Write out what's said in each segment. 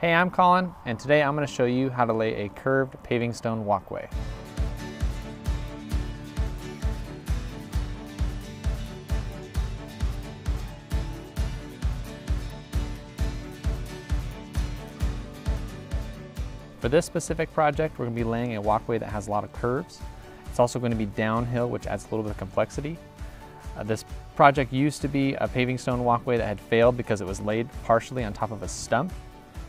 Hey, I'm Colin, and today I'm going to show you how to lay a curved paving stone walkway. For this specific project, we're going to be laying a walkway that has a lot of curves. It's also going to be downhill, which adds a little bit of complexity. Uh, this project used to be a paving stone walkway that had failed because it was laid partially on top of a stump.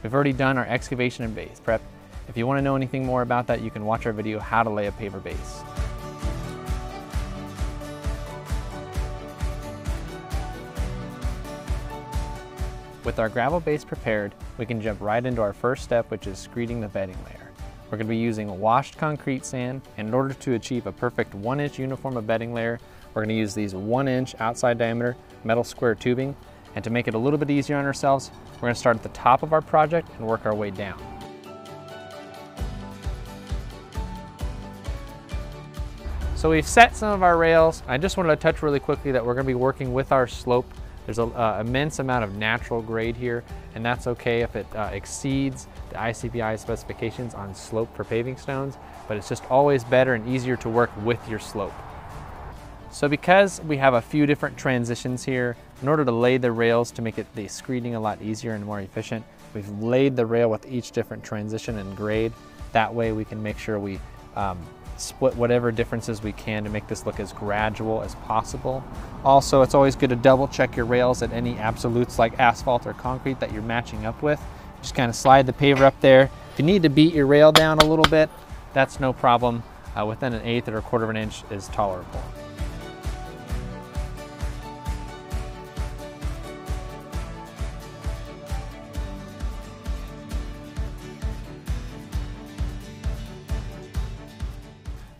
We've already done our excavation and base prep. If you want to know anything more about that, you can watch our video, How to Lay a Paver Base. With our gravel base prepared, we can jump right into our first step, which is screeding the bedding layer. We're going to be using washed concrete sand, and in order to achieve a perfect one inch uniform of bedding layer, we're going to use these one inch outside diameter metal square tubing. And to make it a little bit easier on ourselves, we're going to start at the top of our project and work our way down. So we've set some of our rails. I just wanted to touch really quickly that we're going to be working with our slope there's an uh, immense amount of natural grade here, and that's okay if it uh, exceeds the ICPI specifications on slope for paving stones, but it's just always better and easier to work with your slope. So because we have a few different transitions here, in order to lay the rails to make it the screeding a lot easier and more efficient, we've laid the rail with each different transition and grade. That way we can make sure we um, split whatever differences we can to make this look as gradual as possible. Also, it's always good to double check your rails at any absolutes like asphalt or concrete that you're matching up with. Just kind of slide the paver up there. If you need to beat your rail down a little bit, that's no problem. Uh, within an eighth or a quarter of an inch is tolerable.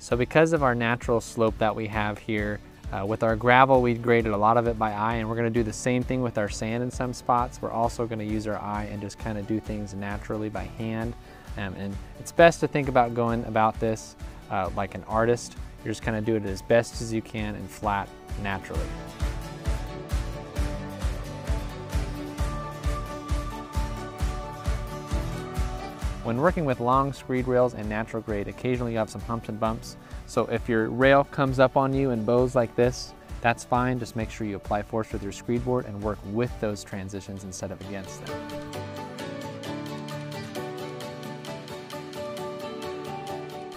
So because of our natural slope that we have here, uh, with our gravel, we graded a lot of it by eye and we're gonna do the same thing with our sand in some spots. We're also gonna use our eye and just kind of do things naturally by hand. Um, and it's best to think about going about this uh, like an artist. You're just kind of do it as best as you can and flat naturally. When working with long screed rails and natural grade, occasionally you have some humps and bumps. So if your rail comes up on you and bows like this, that's fine. Just make sure you apply force with your screed board and work with those transitions instead of against them.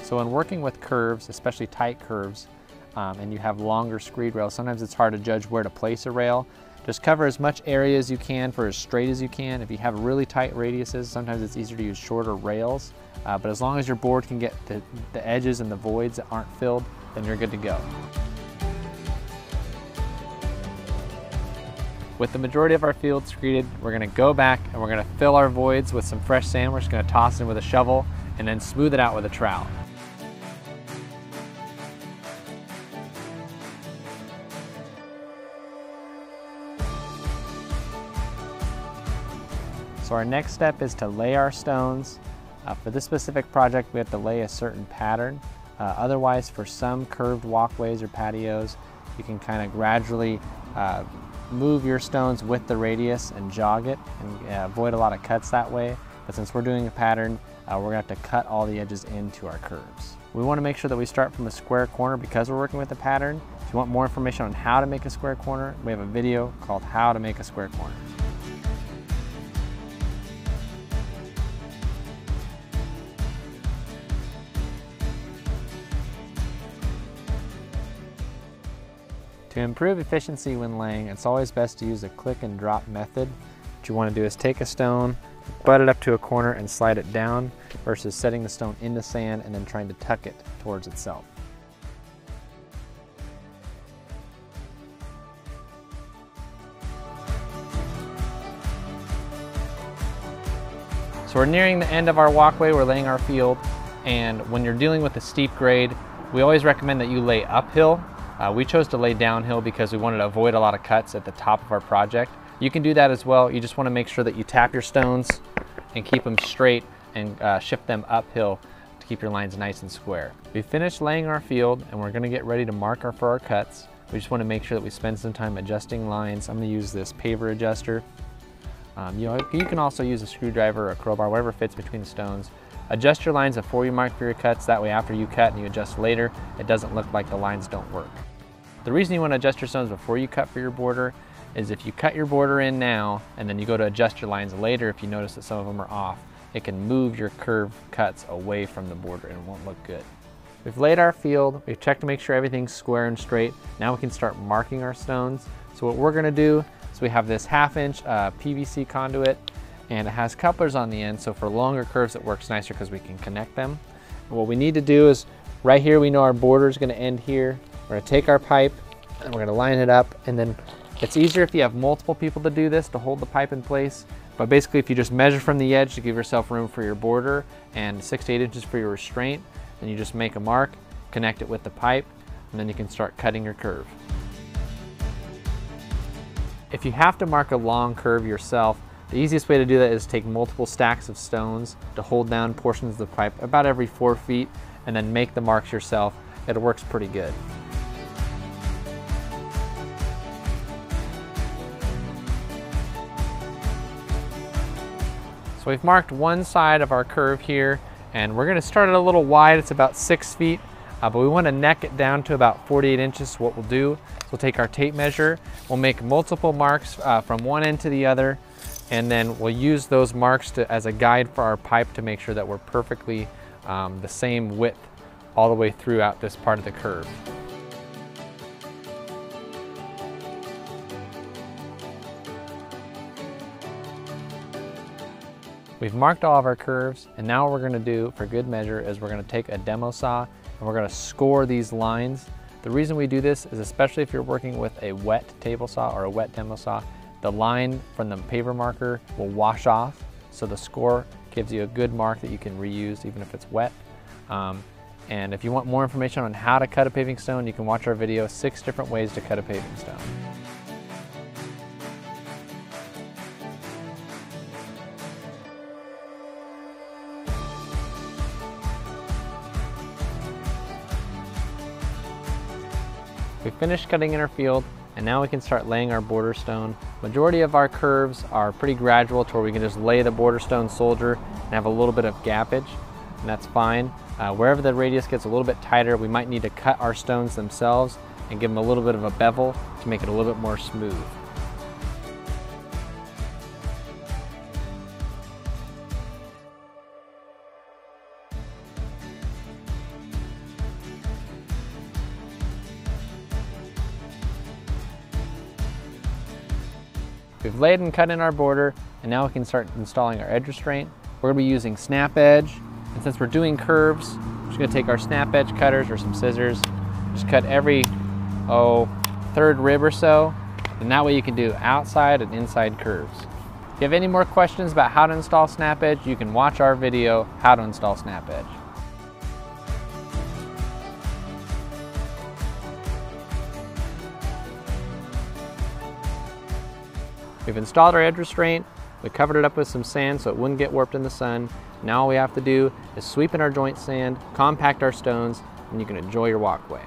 So when working with curves, especially tight curves, um, and you have longer screed rails, sometimes it's hard to judge where to place a rail. Just cover as much area as you can for as straight as you can. If you have really tight radiuses, sometimes it's easier to use shorter rails. Uh, but as long as your board can get the, the edges and the voids that aren't filled, then you're good to go. With the majority of our field screeded, we're gonna go back and we're gonna fill our voids with some fresh sand. We're just gonna toss it in with a shovel and then smooth it out with a trowel. So our next step is to lay our stones. Uh, for this specific project, we have to lay a certain pattern. Uh, otherwise, for some curved walkways or patios, you can kind of gradually uh, move your stones with the radius and jog it and uh, avoid a lot of cuts that way. But since we're doing a pattern, uh, we're gonna have to cut all the edges into our curves. We wanna make sure that we start from a square corner because we're working with a pattern. If you want more information on how to make a square corner, we have a video called How to Make a Square Corner. To improve efficiency when laying, it's always best to use a click and drop method. What you want to do is take a stone, butt it up to a corner and slide it down versus setting the stone in the sand and then trying to tuck it towards itself. So we're nearing the end of our walkway, we're laying our field, and when you're dealing with a steep grade, we always recommend that you lay uphill uh, we chose to lay downhill because we wanted to avoid a lot of cuts at the top of our project. You can do that as well. You just want to make sure that you tap your stones and keep them straight and uh, shift them uphill to keep your lines nice and square. We finished laying our field and we're going to get ready to mark our, for our cuts. We just want to make sure that we spend some time adjusting lines. I'm going to use this paver adjuster. Um, you, know, you can also use a screwdriver or a crowbar, whatever fits between the stones. Adjust your lines before you mark for your cuts, that way after you cut and you adjust later, it doesn't look like the lines don't work. The reason you want to adjust your stones before you cut for your border is if you cut your border in now and then you go to adjust your lines later, if you notice that some of them are off, it can move your curve cuts away from the border and it won't look good. We've laid our field, we've checked to make sure everything's square and straight. Now we can start marking our stones. So what we're gonna do is we have this half inch uh, PVC conduit and it has couplers on the end. So for longer curves, it works nicer because we can connect them. And what we need to do is right here, we know our border is gonna end here. We're gonna take our pipe and we're gonna line it up and then it's easier if you have multiple people to do this to hold the pipe in place. But basically if you just measure from the edge to give yourself room for your border and six to eight inches for your restraint, then you just make a mark, connect it with the pipe, and then you can start cutting your curve. If you have to mark a long curve yourself, the easiest way to do that is take multiple stacks of stones to hold down portions of the pipe about every four feet and then make the marks yourself. It works pretty good. So we've marked one side of our curve here and we're gonna start it a little wide, it's about six feet, uh, but we wanna neck it down to about 48 inches. What we'll do is we'll take our tape measure, we'll make multiple marks uh, from one end to the other, and then we'll use those marks to, as a guide for our pipe to make sure that we're perfectly um, the same width all the way throughout this part of the curve. We've marked all of our curves and now what we're gonna do for good measure is we're gonna take a demo saw and we're gonna score these lines. The reason we do this is especially if you're working with a wet table saw or a wet demo saw, the line from the paver marker will wash off. So the score gives you a good mark that you can reuse even if it's wet. Um, and if you want more information on how to cut a paving stone, you can watch our video, six different ways to cut a paving stone. We finished cutting in our field and now we can start laying our border stone. Majority of our curves are pretty gradual to where we can just lay the border stone soldier and have a little bit of gappage and that's fine. Uh, wherever the radius gets a little bit tighter, we might need to cut our stones themselves and give them a little bit of a bevel to make it a little bit more smooth. We've laid and cut in our border, and now we can start installing our edge restraint. We're gonna be using snap edge, and since we're doing curves, we're just gonna take our snap edge cutters or some scissors, just cut every, oh, third rib or so, and that way you can do outside and inside curves. If you have any more questions about how to install snap edge, you can watch our video, how to install snap edge. We've installed our edge restraint, we covered it up with some sand so it wouldn't get warped in the sun. Now all we have to do is sweep in our joint sand, compact our stones, and you can enjoy your walkway.